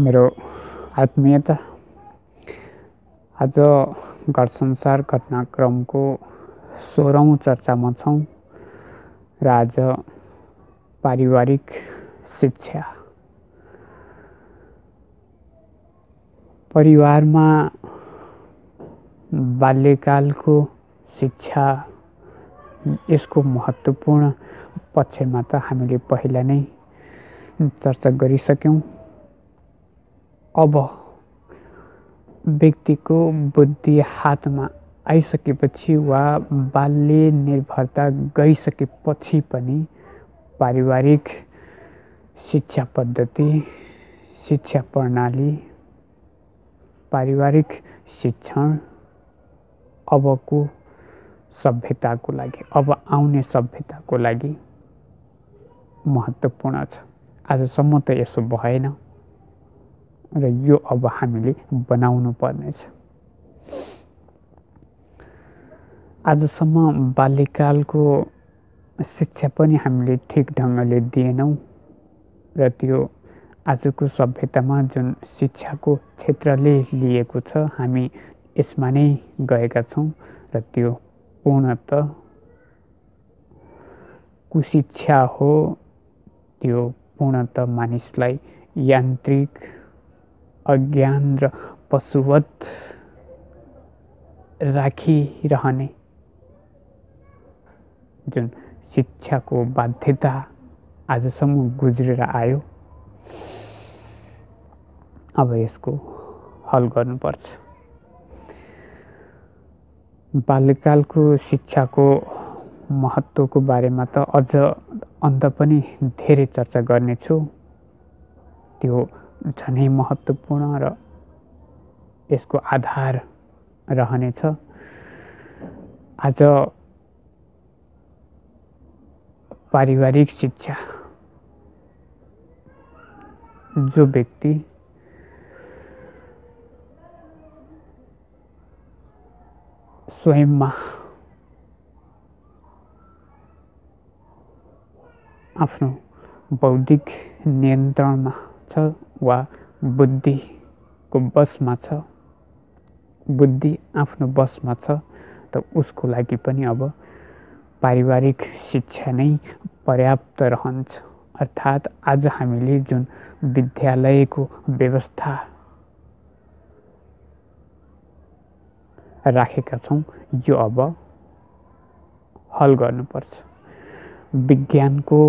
मेरो आत्मीयता। आज घर संसार घटनाक्रमको सोह्रौँ चर्चामा छौँ र आज पारिवारिक शिक्षा। परिवारमा बाल्यकालको शिक्षा यसको महत्त्वपूर्ण पक्षमा त हामीले पहिला नै चर्चा गरिसक्यौँ। अब व्यक्तिको बुद्धि हातमा आइसकेपछि वा बाल्य निर्भरता गइसकेपछि पनि पारिवारिक शिक्षा पद्धति शिक्षा प्रणाली पारिवारिक शिक्षण अबको सभ्यताको लागि अब आउने सभ्यताको लागि महत्त्वपूर्ण छ। आजसम्म त यसो भएन। र यो अब हामीले बनाउनु पर्नेछ आजसम्म बाल्यकालको शिक्षा पनि हामीले ठिक ढङ्गले दिएनौँ र त्यो आजको सभ्यतामा जुन शिक्षाको क्षेत्रले लिएको छ हामी यसमा नै गएका छौँ र त्यो पूर्णत कुशिक्षा हो त्यो पूर्णत मानिसलाई यान्त्रिक अज्ञान र पशुवत राखिरहने। जुन शिक्षाको बाध्यता आजसम्म गुज्रेर आयो अब यसको हल गर्नुपर्छ। बाल्यकालको शिक्षाको महत्त्वको बारेमा त अझ अन्त पनि धेरै चर्चा गर्नेछु। त्यो झनै महत्त्वपूर्ण र यसको आधार रहनेछ। आज पारिवारिक शिक्षा जो व्यक्ति स्वयंमा आफ्नो बौद्धिक नियन्त्रणमा छ वा बुद्धिको बसमा छ। बुद्धि आफ्नो बसमा छ त उसको लागि पनि अब पारिवारिक शिक्षा नै पर्याप्त रहन्छ। अर्थात् आज हामीले जुन विद्यालयको व्यवस्था राखेका छौँ यो अब हल गर्नुपर्छ। विज्ञानको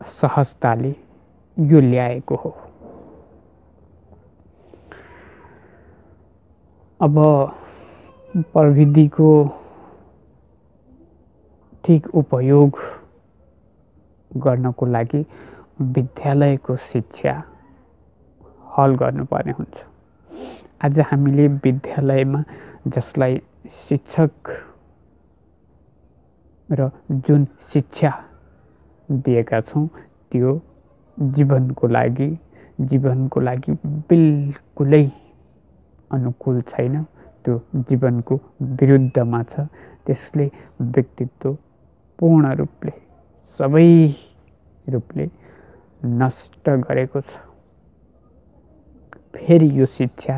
सहजताले यो ल्याएको हो। अब प्रविधिको ठिक उपयोग गर्नको लागि विद्यालयको शिक्षा हल गर्नुपर्ने हुन्छ। आज हामीले विद्यालयमा जसलाई शिक्षक र जुन शिक्षा दिएका छौँ त्यो जीवनको लागि जीवनको लागि बिल्कुलै अनुकूल छैन। त्यो जीवनको विरुद्धमा छ। त्यसले व्यक्तित्व पूर्ण रूपले सबै रूपले नष्ट गरेको छ। फेरि यो शिक्षा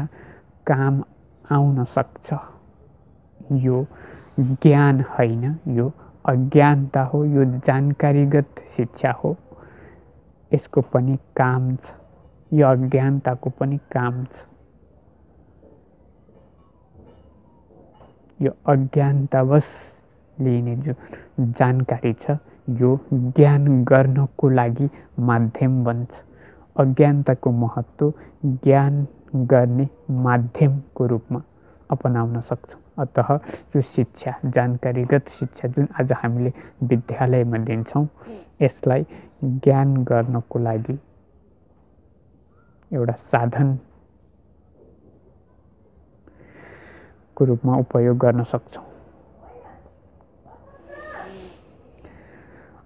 काम आउन सक्छ। यो ज्ञान होइन यो अज्ञानता हो यो जानकारीगत शिक्षा हो। यसको पनि काम छ। यो अज्ञानताको पनि काम छ। यो अज्ञानतावश लिइने जो जानकारी छ यो ज्ञान गर्नको लागि माध्यम बन्छ। अज्ञानताको महत्त्व ज्ञान गर्ने माध्यमको रूपमा अपनाउन सक्छौँ। अत यो शिक्षा जानकारीगत शिक्षा जुन आज हामीले विद्यालयमा दिन्छौँ यसलाई ज्ञान गर्नको लागि एउटा साधनको रूपमा उपयोग गर्न सक्छौँ।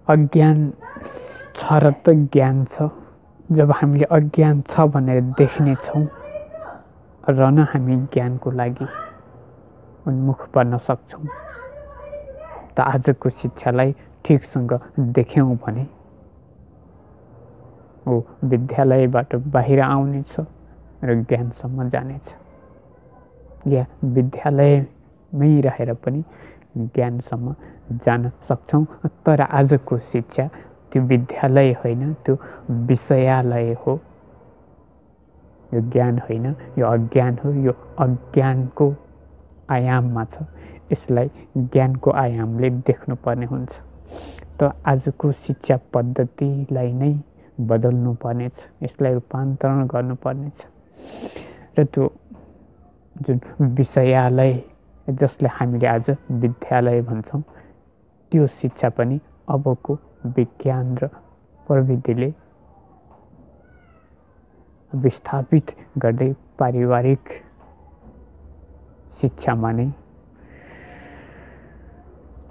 अज्ञान छ र त ज्ञान छ। जब हामीले अज्ञान छ भनेर देख्नेछौँ र न हामी ज्ञानको लागि उन्मुख बन्न सक्छौँ। त आजको शिक्षालाई ठिकसँग देख्यौँ भने? ऊ विद्यालयबाट बाहिर आउनेछ र ज्ञानसम्म जानेछ। या विद्यालयमै रहेर पनि ज्ञानसम्म जान सक्छौँ तर आजको शिक्षा त्यो विद्यालय होइन त्यो विषयालय हो। यो ज्ञान होइन यो अज्ञान हो यो अज्ञानको आयाममा छ। यसलाई ज्ञानको आयामले देख्नुपर्ने हुन्छ। त आजको शिक्षा पद्धतिलाई नै बदल्नु पर्नेछ यसलाई रूपान्तरण गर्नुपर्नेछ। र त्यो जुन विषयालय जसलाई हामीले आज विद्यालय भन्छौँ त्यो शिक्षा पनि अबको विज्ञान र प्रविधिले विस्थापित गर्दै पारिवारिक शिक्षामा नै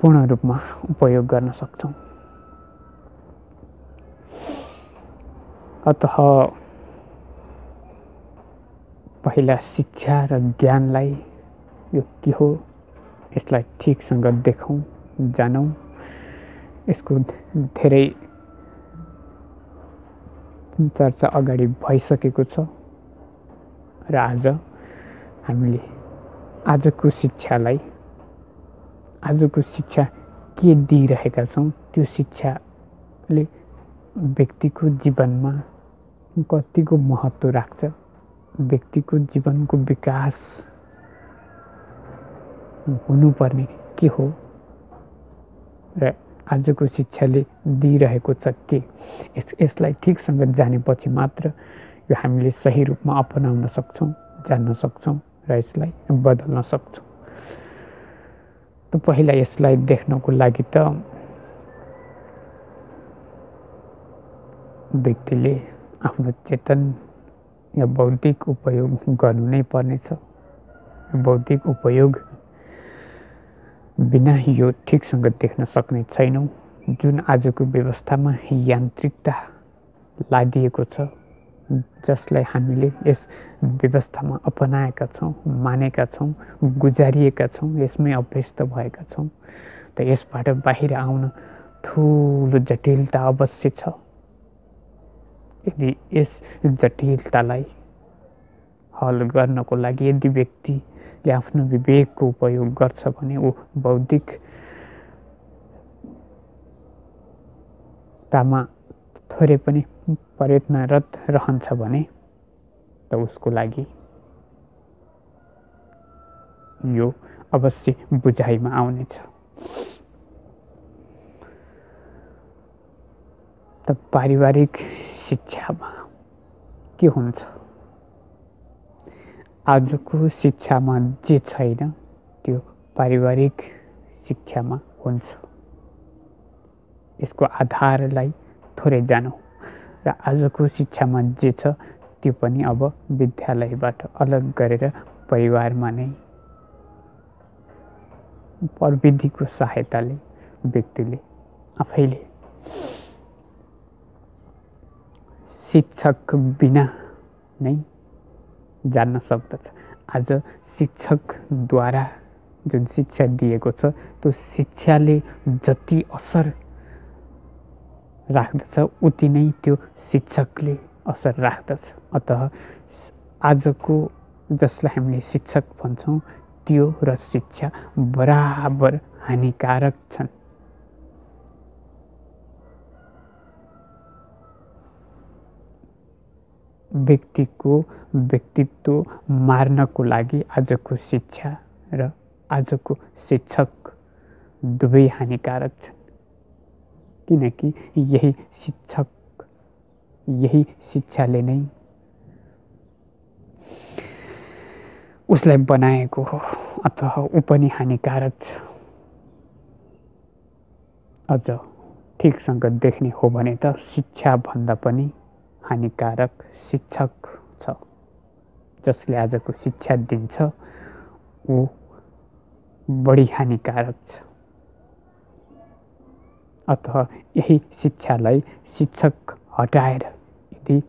पूर्ण रूपमा उपयोग गर्न सक्छौँ। अत पहिला शिक्षा र ज्ञानलाई यो के हो यसलाई ठिकसँग देखौँ जानौँ यसको धेरै चर्चा अगाडि भइसकेको छ र आज हामीले आजको शिक्षालाई आजको शिक्षा के दिइरहेका छौँ त्यो शिक्षाले व्यक्तिको जीवनमा कतिको महत्त्व राख्छ व्यक्तिको जीवनको विकास हुनुपर्ने के हो र आजको शिक्षाले दिइरहेको छ के? यस यसलाई ठिकसँग जानेपछि मात्र यो हामीले सही रूपमा अपनाउन सक्छौँ जान्न सक्छौँ र यसलाई बदल्न सक्छौँ। त पहिला यसलाई देख्नको लागि त व्यक्तिले आफ्नो चेतन या बौद्धिक उपयोग गर्नु नै पर्नेछ। बौद्धिक उपयोग बिना यो ठिकसँग देख्न सक्ने छैनौँ। जुन आजको व्यवस्थामा यान्त्रिकता लादिएको छ जसलाई हामीले यस व्यवस्थामा अपनाएका छौँ मानेका छौँ गुजारिएका छौँ यसमै अभ्यस्त भएका छौँ त यसबाट बाहिर आउन ठुलो जटिलता अवश्य छ। यदि यस जटिलतालाई हल गर्नको लागि यदि व्यक्तिले आफ्नो विवेकको उपयोग गर्छ भने ऊ बौद्धिक तामा थोरै पनि प्रयत्नरत रहन्छ भने त उसको लागि यो अवश्य बुझाइमा आउनेछ। त पारिवारिक शिक्षामा के हुन्छ? आजको शिक्षामा जे छैन त्यो पारिवारिक शिक्षामा हुन्छ। यसको आधारलाई थोरै जानौँ। र आजको शिक्षामा जे छ त्यो पनि अब विद्यालयबाट अलग गरेर परिवारमा नै। प्रविधिको सहायताले व्यक्तिले आफैले शिक्षक बिना नै जान्न सक्दछ। आज शिक्षकद्वारा जुन शिक्षा दिएको छ त्यो शिक्षाले जति असर राख्दछ उति नै त्यो शिक्षकले असर राख्दछ। अत आजको जसलाई हामीले शिक्षक भन्छौँ त्यो र शिक्षा बराबर हानिकारक छन्। व्यक्तिको व्यक्तित्व मार्नको लागि आजको शिक्षा र आजको शिक्षक दुवै हानिकारक छन्। किनकि यही शिक्षक यही शिक्षाले नै उसलाई बनाएको हो अत ऊ पनि हानिकारक छ। अझ ठिकसँग देख्ने हो भने त शिक्षा भन्दा पनि हानिकारक शिक्षक छ। जसले आजको शिक्षा दिन्छ ऊ बढी हानिकारक छ। अत यही शिक्षालाई शिक्षक हटाएर यदि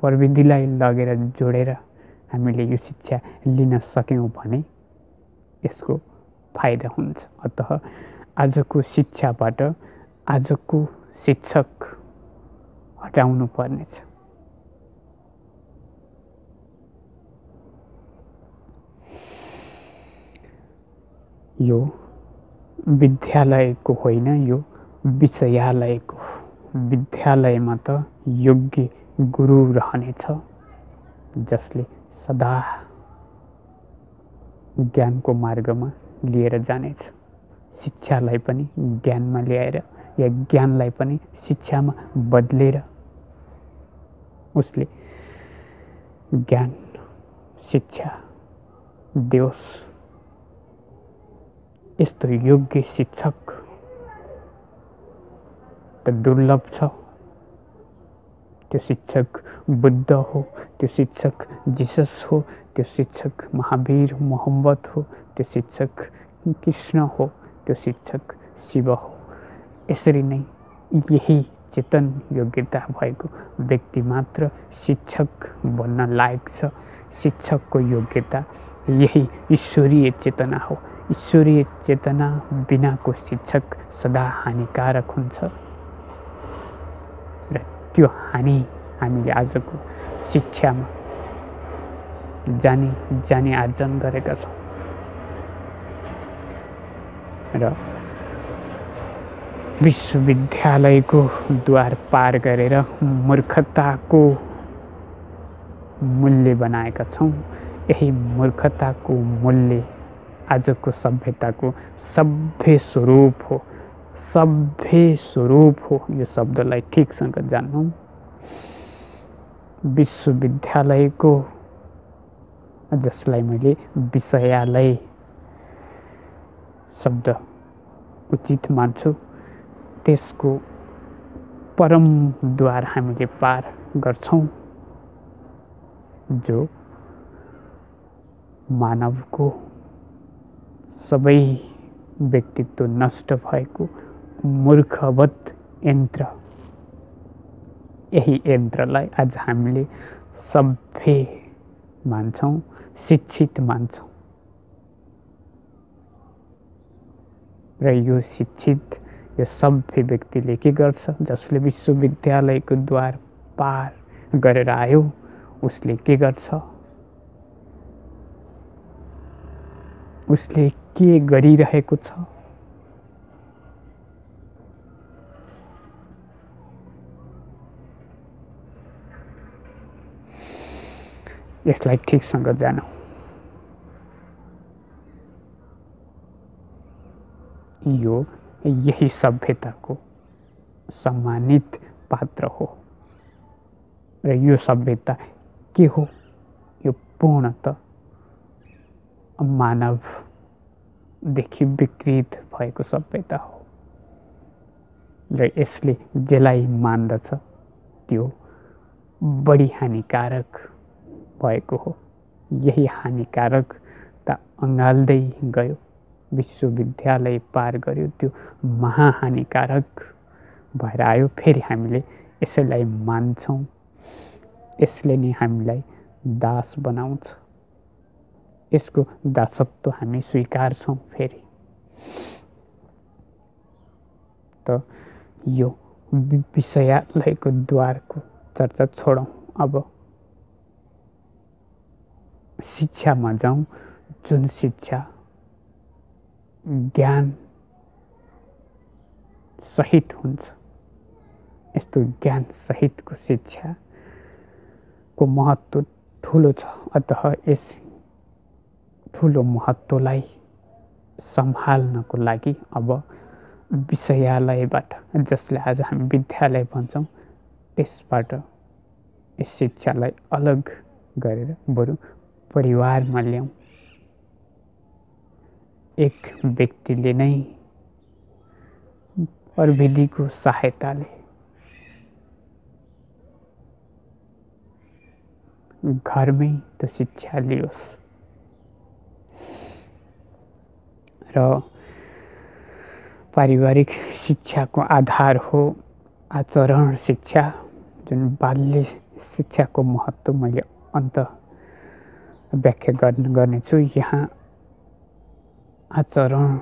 प्रविधिलाई लगेर जोडेर हामीले यो शिक्षा लिन सक्यौँ भने यसको फाइदा हुन्छ। अत आजको शिक्षाबाट आजको शिक्षक हटाउनु पर्नेछ यो विद्यालयको होइन यो विषयालयको विद्यालयमा त योग्य गुरु रहनेछ जसले सदा ज्ञानको मार्गमा लिएर जानेछ शिक्षालाई पनि ज्ञानमा ल्याएर या ज्ञानलाई पनि शिक्षामा बदलेर उसले ज्ञान शिक्षा देओस् यस्तो योग्य शिक्षक त दुर्लभ छ। त्यो शिक्षक बुद्ध हो त्यो शिक्षक जिसस हो त्यो शिक्षक महावीर मोहम्मद हो त्यो शिक्षक कृष्ण हो त्यो शिक्षक शिव हो। यसरी नै यही चेतन योग्यता भएको व्यक्ति मात्र शिक्षक बन्न लायक छ। शिक्षकको योग्यता यही ईश्वरीय चेतना हो। ईश्वरीय चेतना बिनाको शिक्षक सदा हानिकारक हुन्छ। र त्यो हानि हामीले आजको शिक्षामा जानी जानी आर्जन गरेका छौँ। र विश्वविद्यालयको द्वार पार गरेर मूर्खताको मूल्य बनाएका छौँ। यही मूर्खताको मूल्य आजको सभ्यताको सभ्य स्वरूप हो। सभ्य स्वरूप हो। यो शब्दलाई ठिकसँग जान्नु। विश्वविद्यालयको जसलाई मैले विषयालय शब्द उचित मान्छु। त्यसको परमद्वार हामीले पार गर्छौँ जो मानवको सबै व्यक्तित्व नष्ट भएको मूर्खवत यन्त्र। यही यन्त्रलाई आज हामीले सभ्य मान्छौँ शिक्षित मान्छौँ। र यो शिक्षित यो सभ्य व्यक्तिले के गर्छ जसले विश्वविद्यालयको द्वार पार गरेर आयो उसले के गर्छ? उसले के गरिरहेको छ? यसलाई ठिकसँग जानौ। यो यही सभ्यताको सम्मानित पात्र हो। र यो सभ्यता के हो? यो पूर्णत मानवदेखि विकृत भएको सभ्यता हो। र यसले जसलाई मान्दछ त्यो बढी हानिकारक भएको हो। यही हानिकारकता अँगाल्दै गयो। विश्वविद्यालय पार गर्यो त्यो महाहानिकारक भएर आयो। फेरि हामीले यसैलाई मान्छौँ। यसले नै हामीलाई दास बनाउँछ। यसको दासत्व हामी स्वीकार्छौँ फेरि। त यो विषयालयको द्वारको चर्चा छोडौँ। अब शिक्षामा जाउँ। जुन शिक्षा ज्ञान सहित हुन्छ। यस्तो ज्ञान सहितको शिक्षाको महत्त्व ठुलो छ। अत यस ठुलो महत्त्वलाई सम्हाल्नको लागि अब विषयालयबाट जसले आज हामी विद्यालय भन्छौँ त्यसबाट यस शिक्षालाई अलग गरेर बरु परिवारमा ल्याउँ। एक व्यक्तिले नै प्रविधिको सहायताले घरमै त्यो शिक्षा लियोस्। र, पारिवारिक शिक्षाको आधार हो, आचरण शिक्षा, जुन बाल्य शिक्षाको महत्त्व मैले अन्त व्याख्या गर्ने गर्नेछु यहाँ आचरण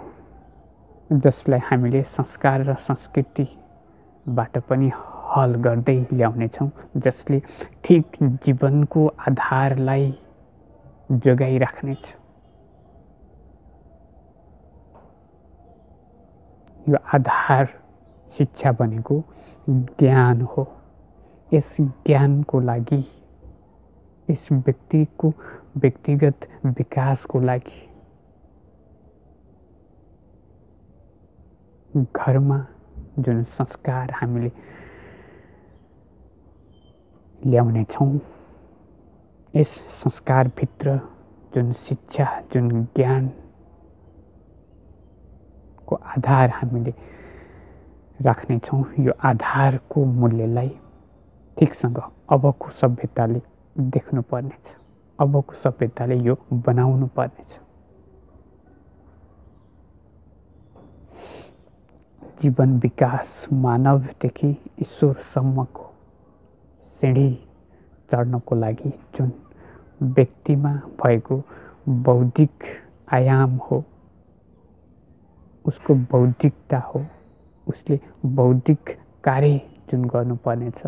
जसलाई हामीले संस्कार र संस्कृतिबाट पनि हल गर्दै ल्याउनेछौँ जसले ठिक जीवनको आधारलाई जोगाइराख्नेछ। यो आधार शिक्षा भनेको ज्ञान हो। यस ज्ञानको लागि यस व्यक्तिको व्यक्तिगत विकासको लागि घरमा जुन संस्कार हामीले ल्याउनेछौँ यस संस्कारभित्र जुन शिक्षा जुन ज्ञानको आधार हामीले राख्नेछौँ यो आधारको मूल्यलाई ठिकसँग अबको सभ्यताले देख्नु पर्नेछ अबको सभ्यताले यो बनाउनु पर्नेछ जीवन विकास मानवदेखि ईश्वरसम्मको सिँढी चढ्नको लागि जुन व्यक्तिमा भएको बौद्धिक आयाम हो उसको बौद्धिकता हो उसले बौद्धिक कार्य जुन गर्नुपर्नेछ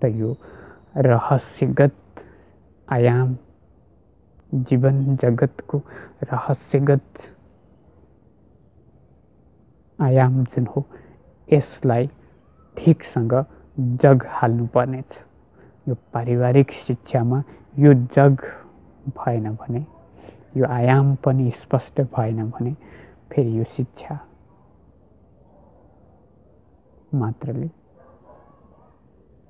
त यो रहस्यगत आयाम जीवन जगतको रहस्यगत आयाम जुन हो यसलाई ठिकसँग जग हाल्नु पर्नेछ यो पारिवारिक शिक्षामा यो जग भएन भने यो आयाम पनि स्पष्ट भएन भने फेरि यो शिक्षा मात्रले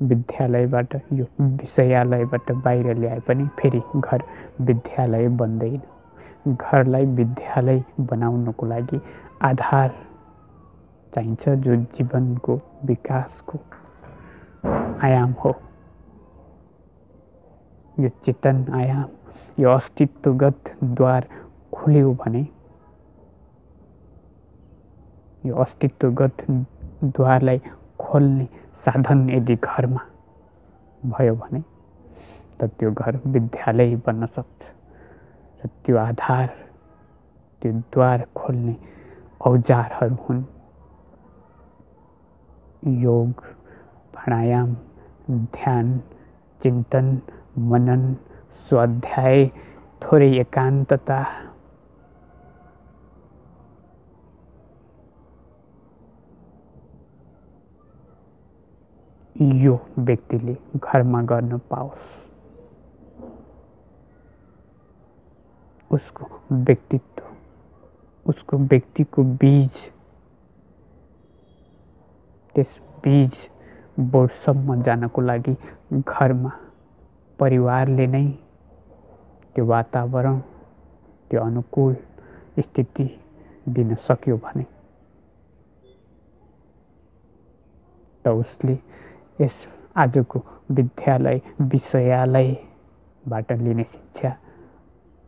विद्यालयबाट यो विषयालयबाट बाहिर ल्याए पनि फेरि घर विद्यालय बन्दैन। घरलाई विद्यालय बनाउनको लागि आधार चाहिन्छ जो जीवनको विकासको आयाम हो। यो चेतन आयाम यो अस्तित्वगत द्वार खुल्यो भने यो अस्तित्वगत द्वारलाई खोल्ने साधन यदि घरमा भयो भने त त्यो घर विद्यालय बन्न सक्छ र त्यो आधार त्यो द्वार खोल्ने औजारहरू हुन्। योग, प्राणायाम, ध्यान, चिंतन, मनन, स्वाध्याय थोरै एकांतता। यो व्यक्तिले घरमा गर्न पाओस्। उसको व्यक्तित्व, उसको व्यक्तिको बीज त्यस बिज बोर्डसम्म जानको लागि घरमा परिवारले नै त्यो वातावरण त्यो अनुकूल स्थिति दिन सक्यो भने त उसले यस आजको विद्यालय विषयालयबाट लिने शिक्षा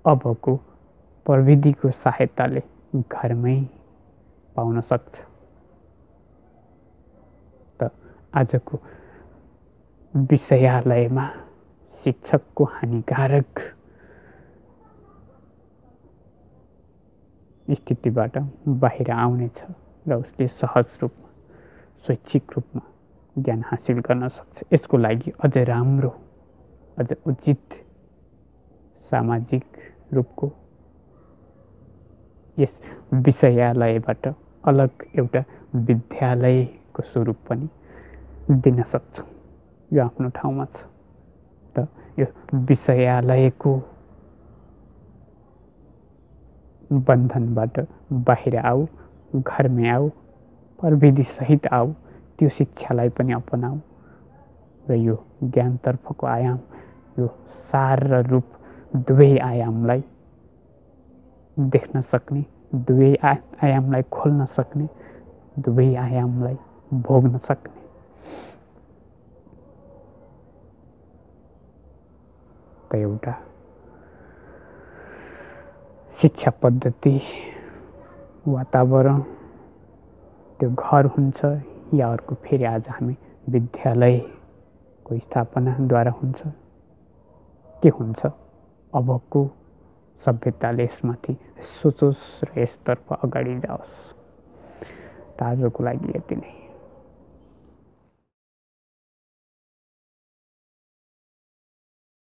अबको प्रविधिको सहायताले घरमै पाउन सक्छ। आजको विषयालयमा शिक्षकको हानिकारक स्थितिबाट बाहिर आउनेछ र उसले सहज रूपमा स्वैच्छिक रूपमा ज्ञान हासिल गर्न सक्छ। यसको लागि अझ राम्रो अझ उचित सामाजिक रूपको यस विषयालयबाट अलग एउटा विद्यालयको स्वरूप पनि दिन सक्छौँ यो आफ्नो ठाउँमा छ। त यो विषयालयको बन्धनबाट बाहिर आऊ घरमै आऊ प्रविधिसहित आऊ त्यो शिक्षालाई पनि अपनाऊ। र यो ज्ञानतर्फको आयाम यो सार र रूप दुवै आयामलाई देख्न सक्ने दुवै आयामलाई खोल्न सक्ने दुवै आयामलाई भोग्न सक्ने। त एउटा शिक्षा पद्धति वातावरण त्यो घर हुन्छ या अर्को फेरि आज हामी विद्यालयको स्थापनाद्वारा हुन्छ के हुन्छ? अबको सभ्यताले यसमाथि सोचोस् र यसतर्फ अगाडि जाओस्। त आजको लागि यति नै।